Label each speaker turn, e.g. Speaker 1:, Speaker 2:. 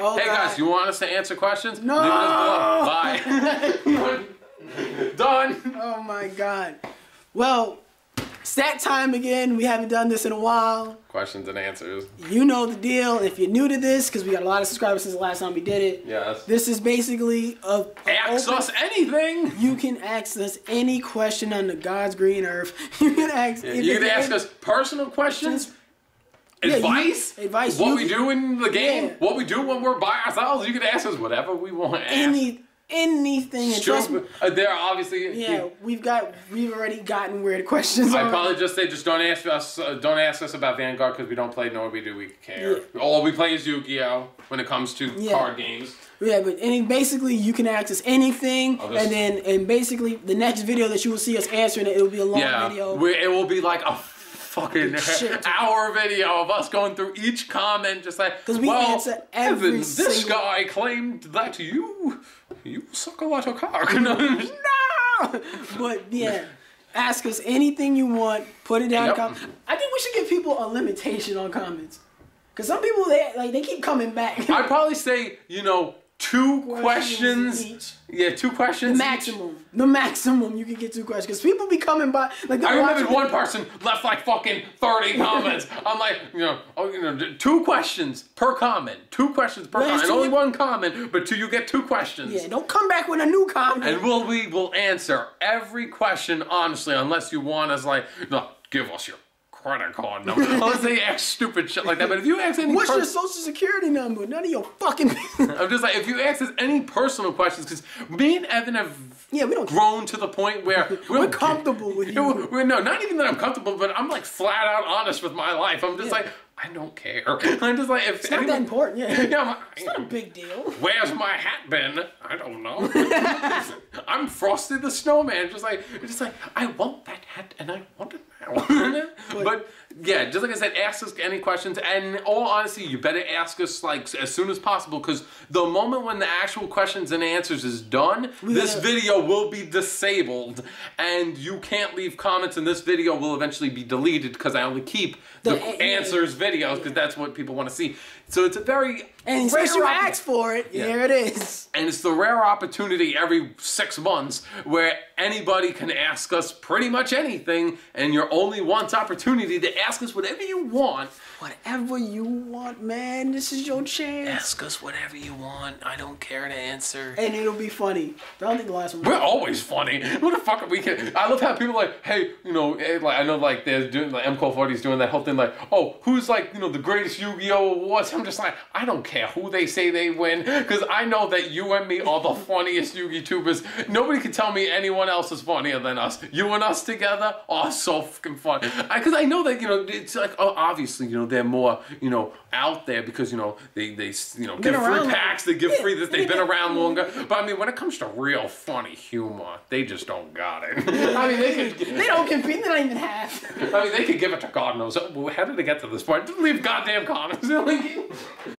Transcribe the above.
Speaker 1: Oh,
Speaker 2: hey
Speaker 1: God.
Speaker 2: guys, you want us to answer questions?
Speaker 1: No.
Speaker 2: Leave it us below. Bye. Done.
Speaker 1: Oh my god. Well, it's that time again. We haven't done this in a while.
Speaker 2: Questions and answers.
Speaker 1: You know the deal. If you're new to this, because we got a lot of subscribers since the last time we did it.
Speaker 2: Yes.
Speaker 1: This is basically a, a
Speaker 2: Ask
Speaker 1: open-
Speaker 2: us anything.
Speaker 1: You can ask us any question on the God's green earth. You can ask. if
Speaker 2: You can ask us personal questions.
Speaker 1: Yeah, you-
Speaker 2: Advice,
Speaker 1: advice,
Speaker 2: what
Speaker 1: you
Speaker 2: we do in the game,
Speaker 1: Yeah.
Speaker 2: what we do when we're by ourselves. You can ask us whatever we want.
Speaker 1: any anything. Trust me.
Speaker 2: Uh, there are obviously.
Speaker 1: yeah, we've got we've already gotten weird questions
Speaker 2: I'd probably just say just don't ask us uh, don't ask us about Vanguard because we don't play nor we do we care. All we play is Yu-Gi-Oh when it comes to
Speaker 1: Yeah.
Speaker 2: card games.
Speaker 1: Yeah, but any basically you can ask us anything,
Speaker 2: just-
Speaker 1: and then and basically the next video that you will see us answering it, it will be a long
Speaker 2: Yeah,
Speaker 1: video.
Speaker 2: we, it will be like a fucking
Speaker 1: Shit.
Speaker 2: hour video of us going through each comment, just like
Speaker 1: we
Speaker 2: well,
Speaker 1: answer every
Speaker 2: Evan, this
Speaker 1: single-
Speaker 2: guy claimed that you you suck a lot of cock. no.
Speaker 1: but yeah, ask us anything you want. Put it down.
Speaker 2: Yep.
Speaker 1: Com- I think we should give people a limitation on comments, cause some people they like they keep coming back.
Speaker 2: I'd probably say you know two questions.
Speaker 1: each.
Speaker 2: Yeah, two questions.
Speaker 1: The
Speaker 2: each.
Speaker 1: maximum, the maximum you can get two questions, because people be coming by like
Speaker 2: I remember one person left like fucking 30 comments. I'm like, you know, oh, you know, two questions per comment. Two questions per
Speaker 1: Last
Speaker 2: comment. Only one comment, but two, you get two questions.
Speaker 1: Yeah, don't come back with a new comment.
Speaker 2: And we'll, we will answer every question honestly, unless you want us like, no, give us your credit card number. unless they ask stupid shit like that. But if you ask any
Speaker 1: What's your social security number? None of your fucking.
Speaker 2: I'm just like, if you ask us any personal questions, because me and Evan have
Speaker 1: yeah, we don't.
Speaker 2: grown to the point where
Speaker 1: We're comfortable with you.
Speaker 2: We're- we're- no, not even that I'm comfortable, but I'm like flat out honest with my life. I'm just
Speaker 1: Yeah.
Speaker 2: like, I don't care. I'm just like, if
Speaker 1: It's not that important. Yeah,
Speaker 2: yeah, I'm like,
Speaker 1: it's not a big deal.
Speaker 2: Where's my hat been? I don't know. I'm Frosty the Snowman. Just like, just like, I want that hat and I want it but yeah, just like I said, ask us any questions. And all honesty, you better ask us like as soon as possible because the moment when the actual questions and answers is done, this video will be disabled and you can't leave comments. And this video will eventually be deleted because I only keep the,
Speaker 1: The
Speaker 2: answers videos because that's what people want to see. So it's a very
Speaker 1: And you
Speaker 2: rare opp-
Speaker 1: asked for it,
Speaker 2: Yeah.
Speaker 1: here it is.
Speaker 2: and it's the rare opportunity every six months where anybody can ask us pretty much anything, and your only once opportunity to ask us whatever you want.
Speaker 1: Whatever you want, man. This is your chance.
Speaker 2: Ask us whatever you want. I don't care to answer.
Speaker 1: And it'll be funny. I don't think the last one.
Speaker 2: We're always funny. What the fuck are we? Can, I love how people are like, hey, you know, eh, like I know, like they're doing like MCO 40 is doing that whole thing, like, oh, who's like, you know, the greatest Yu-Gi-Oh awards? I'm just like, I don't care who they say they win, because I know that you and me are the funniest Yu-Gi tubers. Nobody can tell me anyone else is funnier than us. You and us together are so fucking fun. Because I, know that you know, it's like, oh, obviously, you know, they're more, you know, out there because you know they they you know give free packs, they give
Speaker 1: Yeah,
Speaker 2: free this, they've been around longer. But I mean, when it comes to real funny humor, they just don't got it. I mean, they could.
Speaker 1: They don't compete. They're not even half.
Speaker 2: I mean, they could give it to God knows. How did they get to this point? Leave goddamn comments.